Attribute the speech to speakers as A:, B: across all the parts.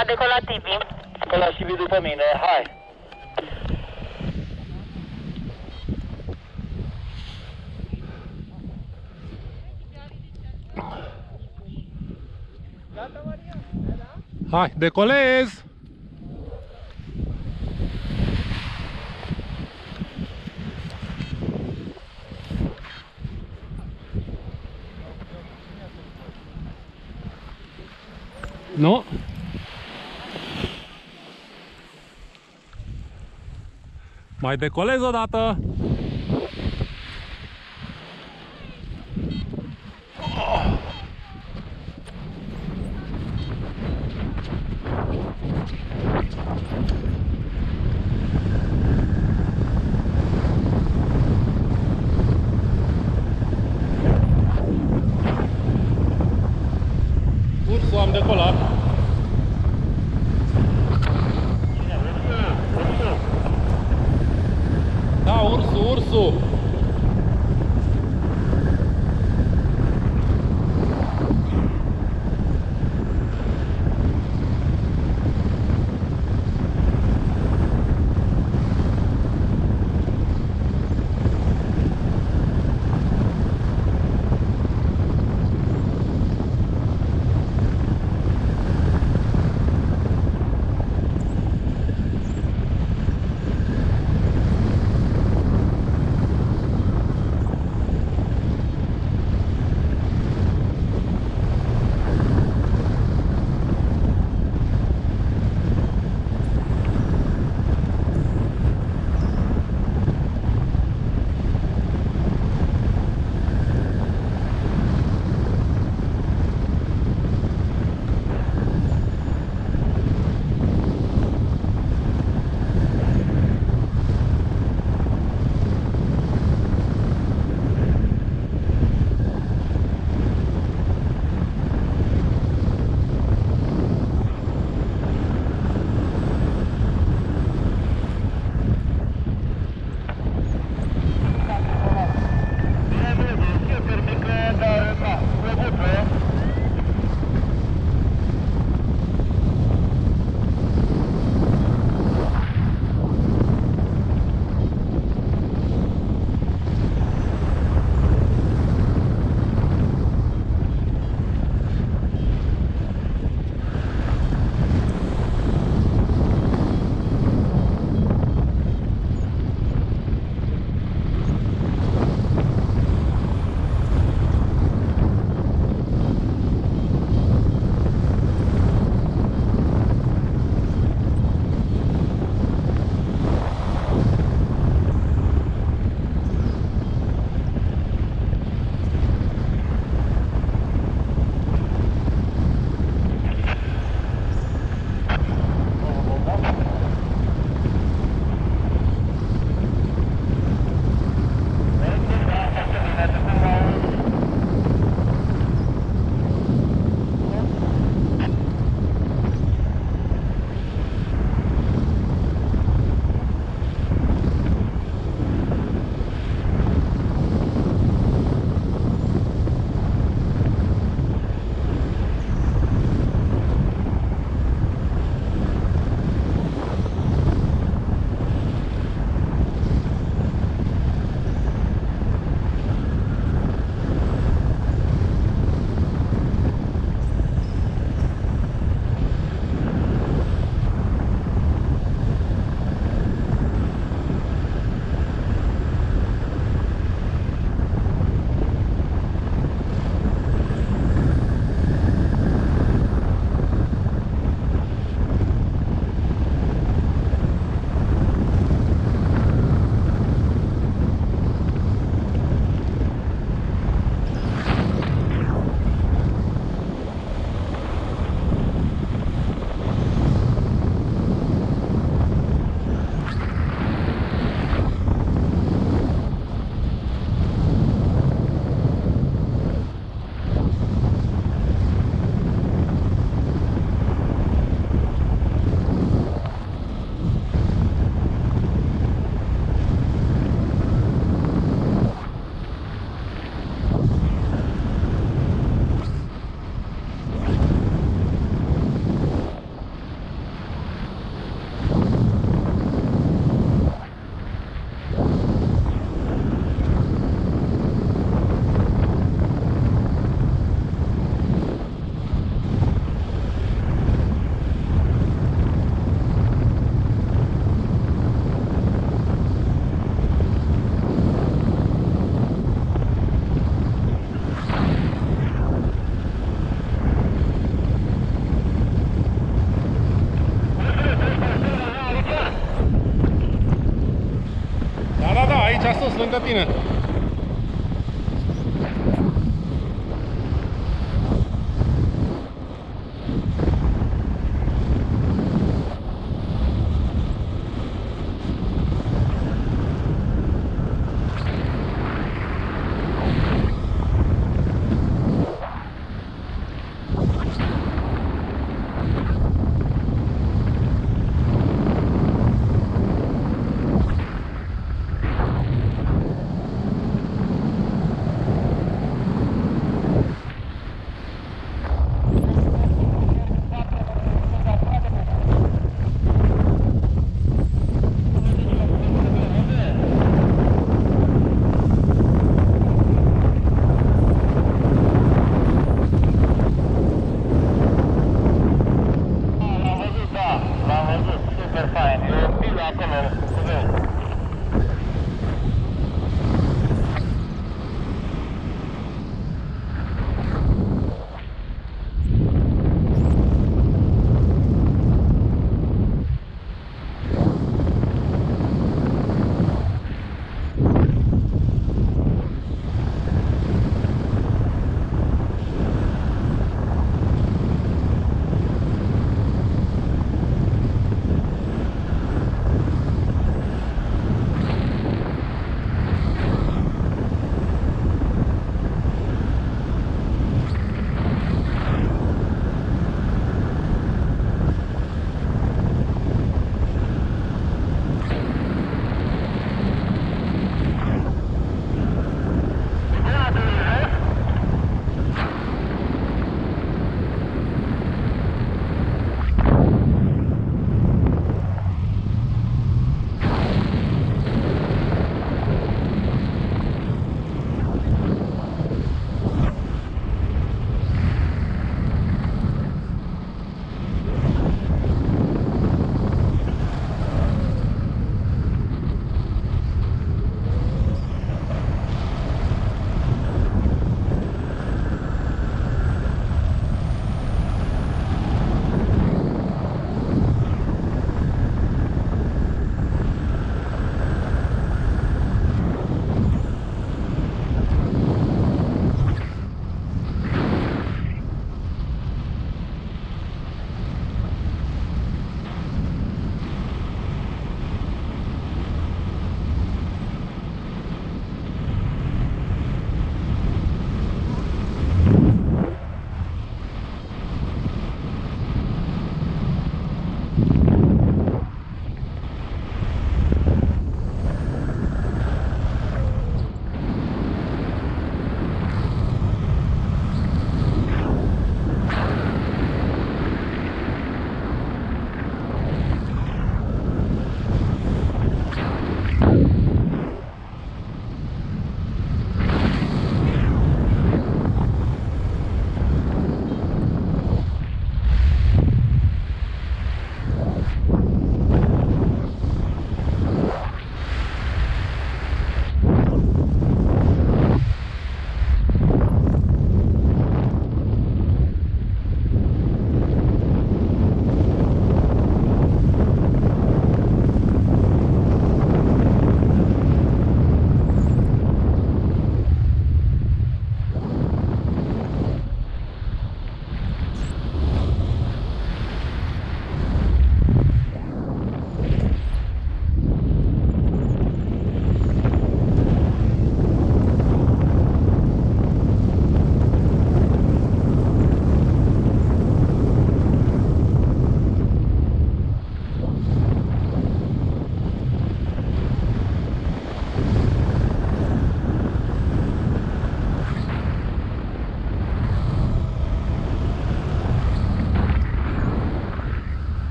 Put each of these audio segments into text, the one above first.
A: Ah, Ada
B: Kolatibi. Kolatibi do Pamina, é. Hai,
C: decolez! Não. Mai decolez o dată. Ursul am decolat. godine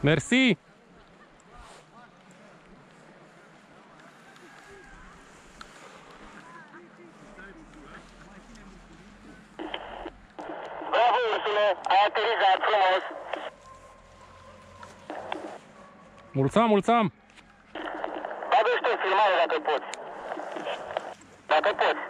C: Mersi!
B: Bravo, ursule, ai aterizat frumos.
C: Mulțam, mulțam!
B: Bagă și tu filmare dacă poți. Dacă poți.